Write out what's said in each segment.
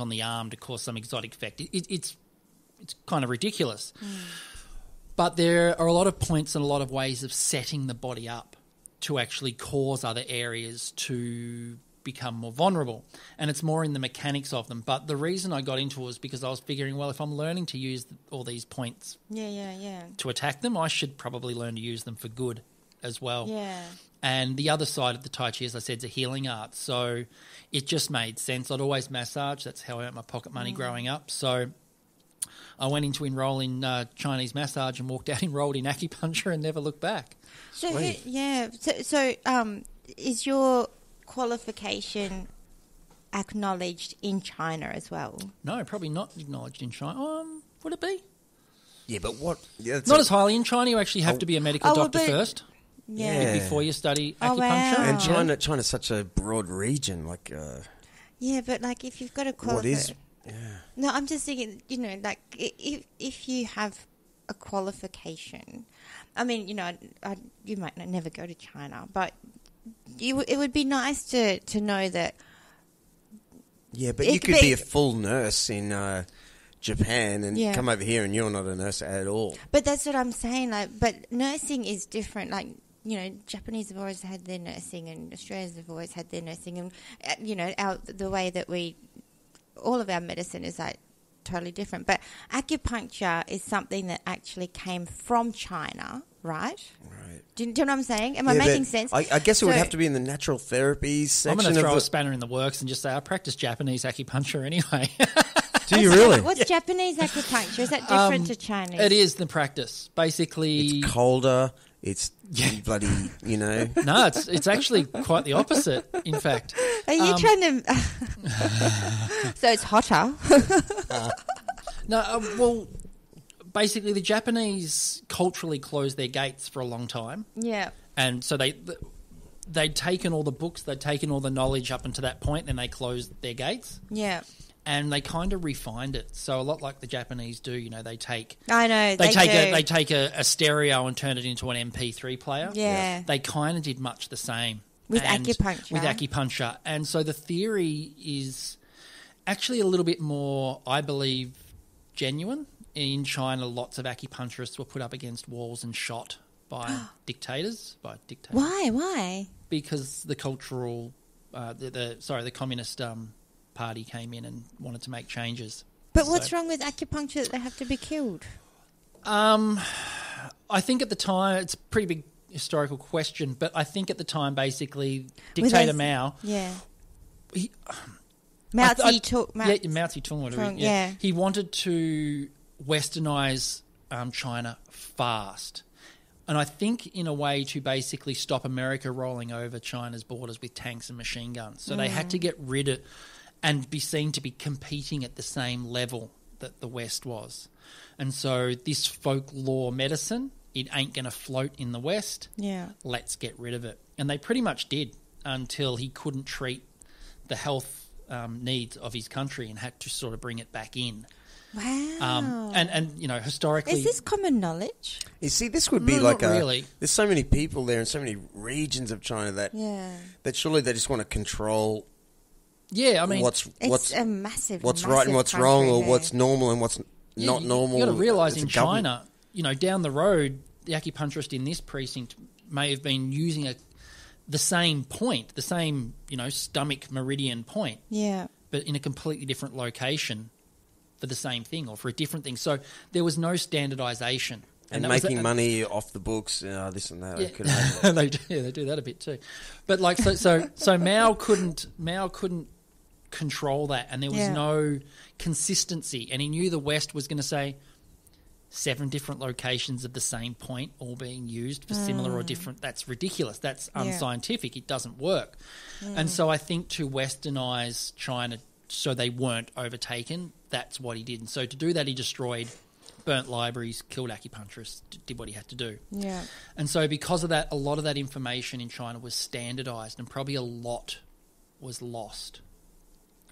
on the arm to cause some exotic effect. It, it, it's it's kind of ridiculous. Mm. But there are a lot of points and a lot of ways of setting the body up to actually cause other areas to become more vulnerable. And it's more in the mechanics of them. But the reason I got into it was because I was figuring, well, if I'm learning to use all these points Yeah, yeah, yeah. to attack them, I should probably learn to use them for good as well. Yeah. And the other side of the Tai Chi, as I said, is a healing art. So it just made sense. I'd always massage. That's how I earned my pocket money Mm. growing up. So I went into enroll in uh, Chinese massage and walked out enrolled in acupuncture and never looked back. So who, yeah, so so um, is your qualification acknowledged in China as well? No, probably not acknowledged in China. Um, would it be? Yeah, but what? Yeah, Not a- as highly in China. You actually have Oh. to be a medical Oh, doctor but- first Yeah. Yeah. before you study Oh, acupuncture. wow. And Yeah. China, China's such a broad region. Like, uh, Yeah, but like if you've got a what qualification, is? Yeah. no, I'm just thinking, you know, like if if you have a qualification, I mean, you know, I, I, you might not never go to China, but you, it would be nice to to know that. Yeah, but you could could be be- a full nurse in uh, Japan and Yeah. come over here and you're not a nurse at all. But that's what I'm saying. Like, but nursing is different. Like, you know, Japanese have always had their nursing, and Australians have always had their nursing, and uh, you know, our the way that we, all of our medicine is like totally different. But acupuncture is something that actually came from China, right? Right. Do you, do you know what I'm saying? Am I making sense? I, I guess it would have to be in the natural therapies I'm going to throw a spanner in the works and just say I practice Japanese acupuncture anyway. Do you really? What's Japanese acupuncture? Is that different Um, to Chinese? it is the practice. Basically, It's colder. It's bloody, you know. no, it's it's actually quite the opposite. In fact, Are you um, trying to? so it's hotter. no. Uh, well, basically, the Japanese culturally closed their gates for a long time, yeah. and so they they'd taken all the books, they'd taken all the knowledge up until that point, then they closed their gates. Yeah. And they kind of refined it, so a lot like the Japanese do. You know, they take I know. they, They, take do. a they take a, a stereo and turn it into an MP3 player. Yeah. they kind of did much the same With And- acupuncture. With acupuncture, and so the theory is actually a little bit more, I believe, genuine. In China, lots of acupuncturists were put up against walls and shot by dictators. By dictators, Why? Why? because the cultural, uh, the, the sorry, the communist um, party came in and wanted to make changes. But what's wrong with acupuncture that they have to be killed? Um, I think at the time it's a pretty big historical question, but I think at the time, basically, dictator they- Mao, Yeah. he, Mao Zedong. Mao, yeah, Mao Zedong, whatever, yeah, yeah. he wanted to westernize um, China fast. And I think, in a way, to basically stop America rolling over China's borders with tanks and machine guns. So they had to get rid of and be seen to be competing at the same level that the West was. And so this folklore medicine, it ain't going to float in the West. Yeah. Let's get rid of it. And they pretty much did until he couldn't treat the health um, needs of his country and had to sort of bring it back in. Wow. Um, and, and, you know, historically. Is this common knowledge? You see, this would be No, like not a. really. There's so many people there and so many regions of China that Yeah. that surely they just want to control yeah, I mean, what's It's what's a massive. what's massive right and what's country wrong, or there. what's normal and what's Yeah, not you- normal. You got to realize It's in a government- China, you know, down the road, the acupuncturist in this precinct may have been using a the same point, the same you know stomach meridian point, Yeah. but in a completely different location for the same thing or for a different thing. So there was no standardization. and, that was making a- money off the books, uh, this and that. Yeah. could imagine. they do, yeah, they do that a bit too. But like so so so Mao couldn't Mao couldn't control that and there was Yeah. no consistency. And he knew the West was going to say seven different locations of the same point all being used for similar or mm. different. That's ridiculous. That's Yeah. unscientific. It doesn't work. Mm. And so i think to westernize china so they weren't overtaken that's what he did. And so to do that he destroyed burnt libraries killed acupuncturists did what he had to do. Yeah. and so, because of that, a lot of that information in China was standardized, and probably a lot was lost.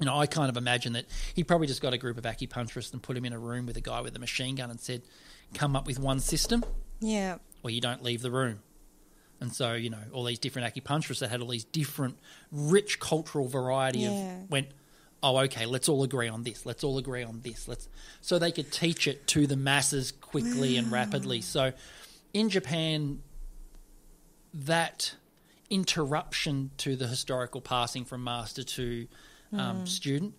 You know, I kind of imagine that he probably just got a group of acupuncturists and put him in a room with a guy with a machine gun and said, "Come up with one system, Yeah. or you don't leave the room." And so, you know, all these different acupuncturists that had all these different, rich cultural variety Yeah. of went, oh, okay, let's all agree on this. Let's all agree on this. Let's so they could teach it to the masses quickly and rapidly. So in Japan, that interruption to the historical passing from master to um, student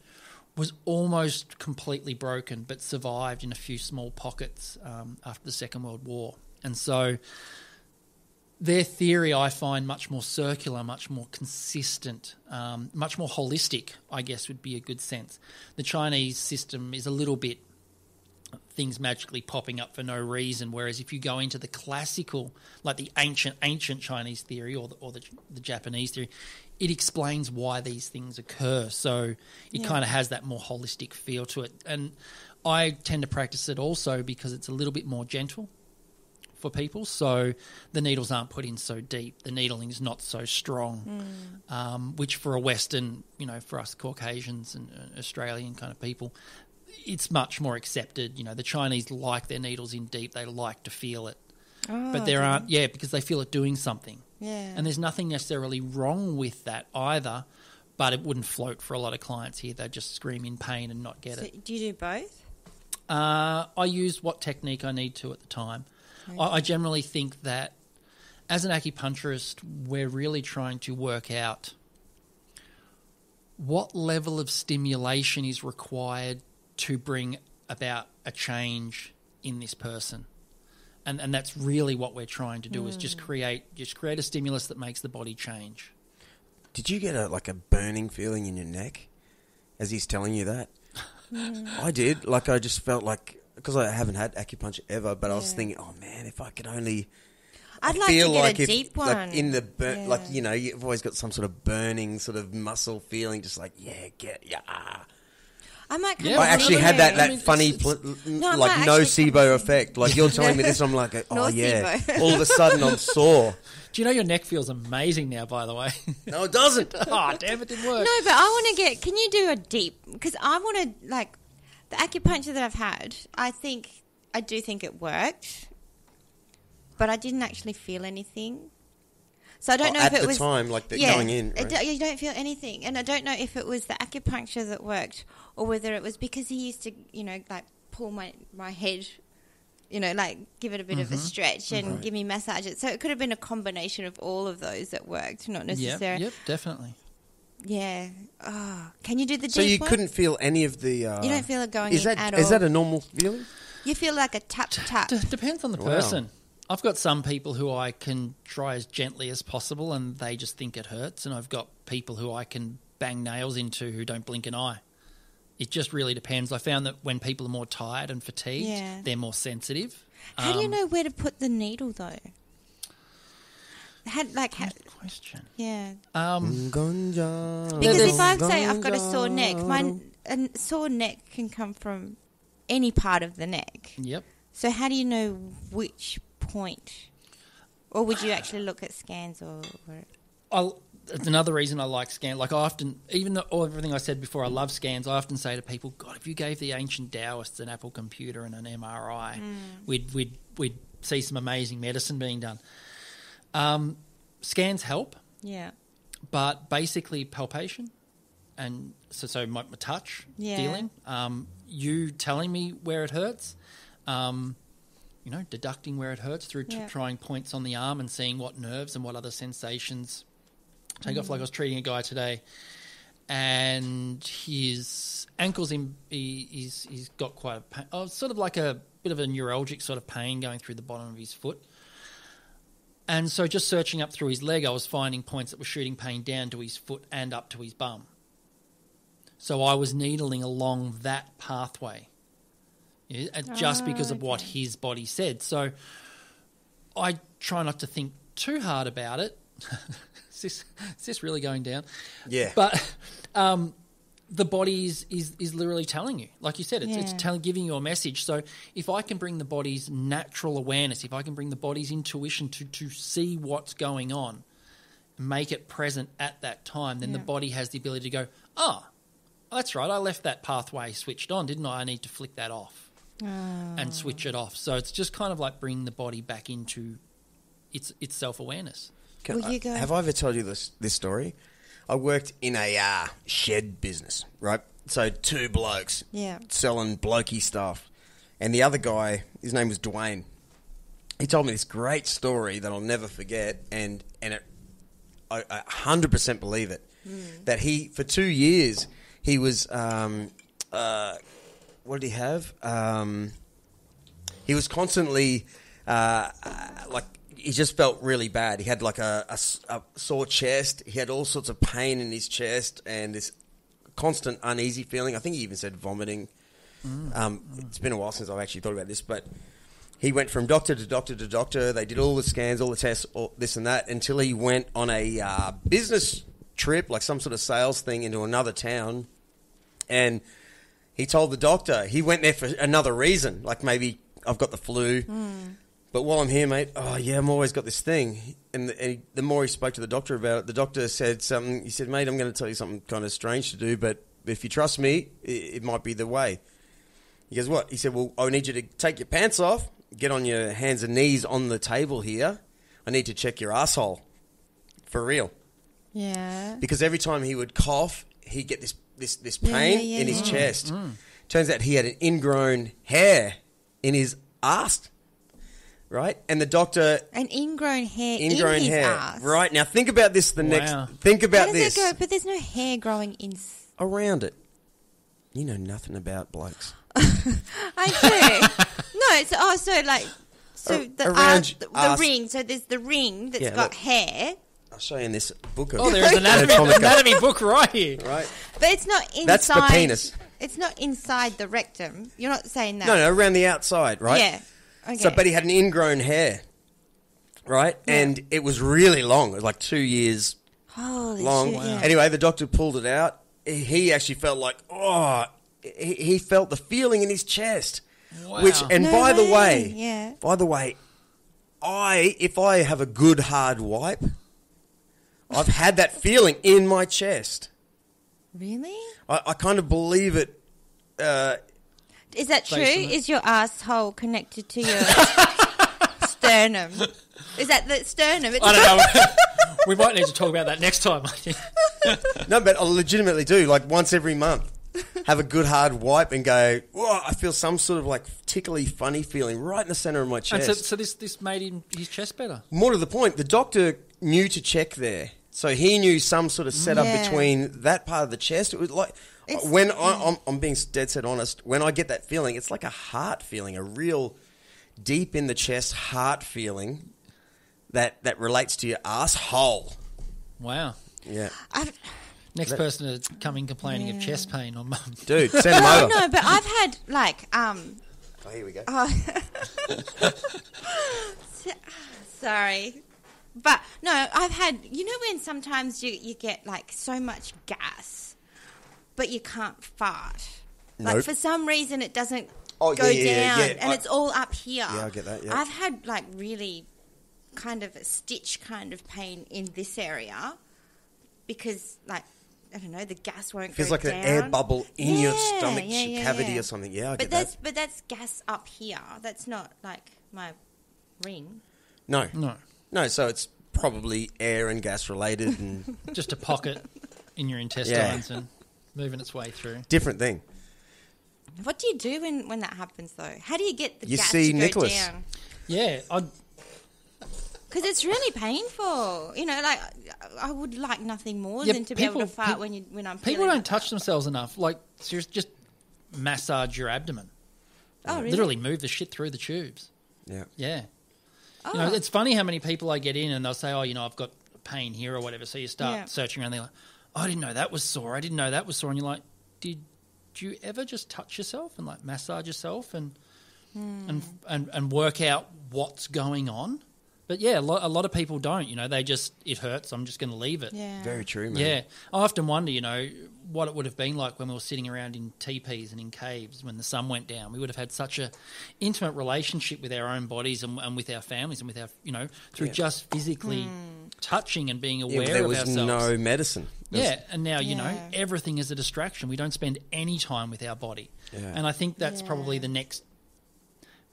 was almost completely broken, but survived in a few small pockets um, after the Second World War. And so their theory I find much more circular, much more consistent, um, much more holistic, I guess would be a good sense. The Chinese system is a little bit things magically popping up for no reason, whereas if you go into the classical, like the ancient ancient Chinese theory or the, or the, the Japanese theory, it explains why these things occur. So it Yeah. kind of has that more holistic feel to it. And I tend to practice it also because it's a little bit more gentle for people. So the needles aren't put in so deep. The needling is not so strong, um, which for a Western, you know, for us Caucasians and Australian kind of people, it's much more accepted. You know, the Chinese like their needles in deep. They like to feel it. but there aren't, yeah, because they feel it doing something. Yeah. And there's nothing necessarily wrong with that either, but it wouldn't float for a lot of clients here. They'd just scream in pain and not get So it. do you do both? Uh, I use what technique I need to at the time. I, I generally think that as an acupuncturist, we're really trying to work out what level of stimulation is required to bring about a change in this person. And, and that's really what we're trying to do is just mm. create just create a stimulus that makes the body change. Did you get a like a burning feeling in your neck as he's telling you that? I did. Like I just felt like because I haven't had acupuncture ever, but I was thinking, oh man, if I could only. I'd I like feel to get like a if, deep like one. in the bur- Yeah. like you know you've always got some sort of burning sort of muscle feeling, just like yeah, get yeah. I might come Yeah, I actually had no, that I that mean, funny it's- pl- No, I like nocebo effect. Like you're telling me this, I'm like, oh yeah. All of a sudden I'm sore. Do you know your neck feels amazing now? By the way, No, it doesn't. oh damn, it didn't work. No, but I want to get. Can you do a deep? Because I want to like the acupuncture that I've had. I think I do think it worked, but I didn't actually feel anything. So I don't Oh, know at if it the was time, like the going in, right? do- you don't feel anything, and I don't know if it was the acupuncture that worked or whether it was because he used to, you know, like pull my my head. You know, like give it a bit of a stretch and Right. give me massage it. So it could have been a combination of all of those that worked, not necessarily. yep, definitely. Yeah. Oh, can you do the So deep you one? couldn't feel any of the. Uh, You don't feel it going Is in that at is all. that a normal feeling? you feel like a tap tap. D- depends on the Wow. person. I've got some people who I can try as gently as possible and they just think it hurts. And I've got people who I can bang nails into who don't blink an eye. It just really depends. I found that when people are more tired and fatigued, Yeah. they're more sensitive. How do you Um, know where to put the needle though? Had like ha- question. yeah. Um, Ganja. Because if I say I've got a sore neck, my a sore neck can come from any part of the neck. yep. So how do you know which point? Or would you actually look at scans or? or I'll, it's another reason I like scans. Like I often, even though all everything I said before, I love scans. I often say to people, "God, if you gave the ancient Taoists an Apple computer and an MRI, we'd we'd we'd see some amazing medicine being done." Um, scans help, yeah. but basically palpation and so so my, my touch Yeah. feeling, um, you telling me where it hurts. Um, you know, deducting where it hurts through t- Yeah. trying points on the arm and seeing what nerves and what other sensations take Mm. off. Like I was treating a guy today, and his ankles in he, he's he's got quite a pain, oh, sort of like a bit of a neuralgic sort of pain going through the bottom of his foot. And so, just searching up through his leg, I was finding points that were shooting pain down to his foot and up to his bum. So I was needling along that pathway, yeah, just Oh, because of what his body said. So I try not to think too hard about it. is, this, is this really going down? Yeah. But um, the body is, is, is literally telling you, like you said, it's, it's telling, giving you a message. So if I can bring the body's natural awareness, if I can bring the body's intuition to, to see what's going on, make it present at that time, then the body has the ability to go, oh, that's right, I left that pathway switched on, didn't I? I need to flick that off and switch it off. So it's just kind of like bringing the body back into its its self awareness. Can Will I- you go- Have I ever told you this this story? I worked in a uh, shed business, right? So two blokes Yeah. selling blokey stuff, and the other guy, his name was Dwayne. He told me this great story that I'll never forget, and and it, I I hundred percent believe it. That he for two years he was um, uh, what did he have? Um, he was constantly uh, uh, like he just felt really bad. He had like a a sore chest. He had all sorts of pain in his chest and this constant uneasy feeling. I think he even said vomiting. Um, it's been a while since I've actually thought about this, but he went from doctor to doctor to doctor. They did all the scans, all the tests, all this and that, until he went on a uh, business trip, like some sort of sales thing, into another town. And he told the doctor he went there for another reason, like maybe I've got the flu. But while I'm here, mate, oh yeah, I'm always got this thing. And the, and he, the more he spoke to the doctor about it, the doctor said something. He said, "Mate, I'm going to tell you something kind of strange to do, but if you trust me, it, it might be the way." He goes, "What?" He said, "Well, I need you to take your pants off, get on your hands and knees on the table here. I need to check your asshole, for real." Yeah. because every time he would cough, he'd get this this this pain yeah, yeah, in his yeah. chest. Mm, mm. Turns out he had an ingrown hair in his ass, right? And the doctor An ingrown hair ingrown in his hair, ass. right? Now think about this. The Wow. next, think How about does this it go? But there's no hair growing in. s- around it. You know nothing about blokes. I do. no, it's oh, so like, so Ar- the, uh, around the, the ring. So there's the ring that's Yeah, got look. hair, I'll show you in this book. Of Oh, there's an anatomy, anatomy book right here. right? but it's not inside. That's the penis. It's not inside the rectum. You're not saying that. No, no, around the outside, right? Yeah. Okay. So, but he had an ingrown hair, right? Yeah. And it was really long. It was like two years Holy long. shit, yeah. Anyway, the doctor pulled it out. He actually felt like, oh, he, he felt the feeling in his chest. Wow. Which, and No by the way, way, yeah. by the way, I, if I have a good hard wipe, I've had that feeling in my chest. Really? I, I kind of believe it. Uh, Is that true? Based on it. Is your asshole connected to your sternum? Is that the sternum? It's I don't know. we might need to talk about that next time. No, but I legitimately do. Like once every month, have a good hard wipe and go. Whoa! I feel some sort of like tickly, funny feeling right in the center of my And chest. so, so this this made him, his chest better. More to the point, the doctor knew to check there, so he knew some sort of setup Yeah. between that part of the chest. It was like It's- when I, I'm, I'm being dead set honest. When I get that feeling, it's like a heart feeling, a real deep in the chest heart feeling that that relates to your asshole. Wow. Yeah, I've, Next That- person to come in complaining of chest pain on mum. dude, send him oh over. no, but I've had like um. Oh, here we go. Oh. Sorry. But no, I've had you know when sometimes you you get like so much gas, but you can't fart. Like Nope. for some reason it doesn't Oh, go yeah, yeah, yeah, down, yeah. and I- it's all up here. Yeah, I get that, yeah. I've had like really kind of a stitch kind of pain in this area because like I don't know the gas won't Feels go like down. an air bubble in your stomach yeah, yeah, cavity yeah. or something. Yeah, I But get that's that. but that's gas up here. That's not like my ring. No, No, no. So it's probably air and gas related and just a pocket in your intestines and moving its way through. different thing. What do you do when, when that happens though? How do you get the You gas see to go Nicholas. down? Yeah, I, Because it's really painful. You know, like I would like nothing more Yeah, than to be able to people- fart peop- when you when I'm people feeling don't like touch themselves enough. Like, seriously, just massage your abdomen. Oh, really? Literally move the shit through the tubes. Yeah. Yeah. Oh. You know, it's funny how many people I get in and they'll say, "Oh, you know, I've got pain here or whatever." So you start Yeah. searching around. They're like, oh, "I didn't know that was sore. I didn't know that was sore." And you're like, "Did you ever just touch yourself and like massage yourself and Hmm. and and and work out what's going on?" But yeah, a lot, a lot of people don't. You know, they just it hurts. I'm just going to leave it. yeah. Very true, man. Yeah, I often wonder, you know, what it would have been like when we were sitting around in teepees and in caves when the sun went down. We would have had such a intimate relationship with our own bodies and, and with our families and with our, you know, through Yeah. just physically hmm. touching and being Yeah, aware but there of was ourselves. no medicine. There was- Yeah, and now you know everything is a distraction. We don't spend any time with our body, Yeah. and I think that's probably the next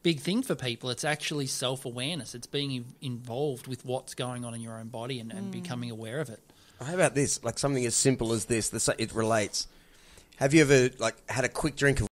big thing for people. It's actually self awareness. It's being involved with what's going on in your own body and, and hmm. becoming aware of it. How about this? Like something as simple as this. The, sa- it relates. Have you ever like had a quick drink of